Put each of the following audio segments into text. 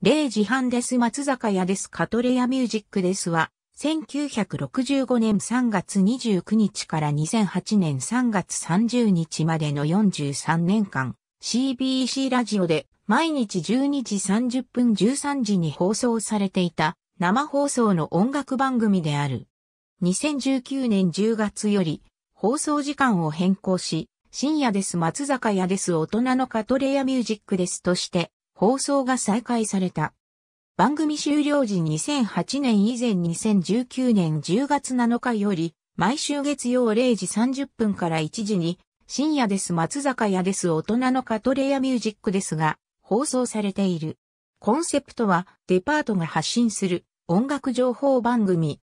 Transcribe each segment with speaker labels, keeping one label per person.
Speaker 1: 0時半です松坂屋です。カトレヤミュージックですは、1965年3月29日から2008年3月30日までの43年間、CBC ラジオで毎日12時30分13時に放送されていた生放送の音楽番組である。2019年10月より放送時間を変更し、深夜です松坂屋です。大人のカトレヤミュージックです。として放送が再開された。番組終了時2008年以前2019年10月7日より、毎週月曜0時30分から1時に、深夜です松坂屋です大人のカトレアミュージックですが、放送されている。コンセプトは、デパートが発信する音楽情報番組。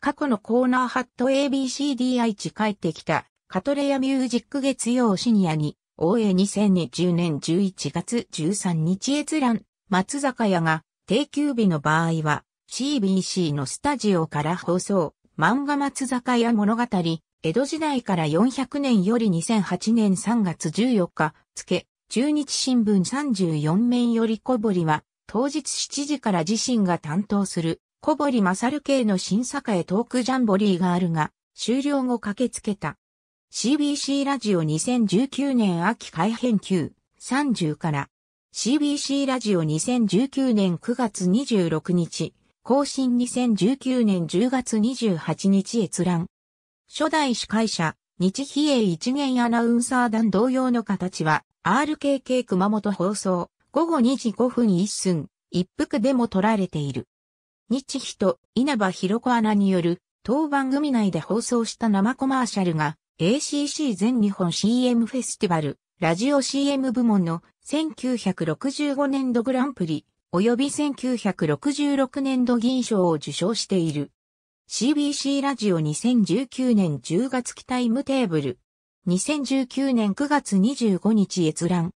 Speaker 1: 過去のコーナーハット ABCD 愛知帰ってきた、カトレアミュージック月曜深夜に、OA2020 年11月13日閲覧、松坂屋が定休日の場合は CBC のスタジオから放送、漫画松坂屋物語、江戸時代から400年より2008年3月14日付、中日新聞34面より小堀は、当日7時から自身が担当する小堀正系の新栄トークジャンボリーがあるが、終了後駆けつけた。CBC ラジオ2019年秋改編9、30から CBC ラジオ2019年9月26日、更新2019年10月28日閲覧。初代司会者、日比叡一元アナウンサー団同様の形は、RKK 熊本放送、午後2時5分一寸、一服でも取られている。日比と稲葉博子アナによる、当番組内で放送した生コマーシャルが、ACC 全日本 CM フェスティバル、ラジオ CM 部門の1965年度グランプリ、及び1966年度銀賞を受賞している。CBC ラジオ2019年10月期タイムテーブル。2019年9月25日閲覧。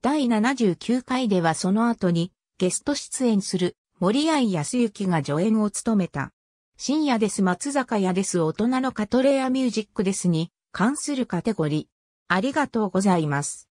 Speaker 1: 第79回ではその後にゲスト出演する森合康之が助演を務めた。深夜です松坂屋です大人のカトレアミュージックですに関するカテゴリー。ありがとうございます。